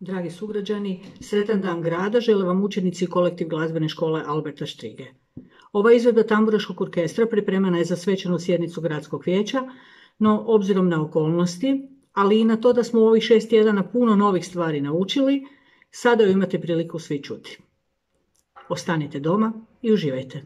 Dragi sugrađani, sretan dan grada žele vam učenici kolektiv glazbene škole Alberta Štrige. Ova izvedba tamburaškog orkestra pripremana je za svečanu sjednicu gradskog vijeća, no obzirom na okolnosti, ali i na to da smo u ovih šest tjedana puno novih stvari naučili, sada ju imate priliku svi čuti. Ostanite doma i uživajte.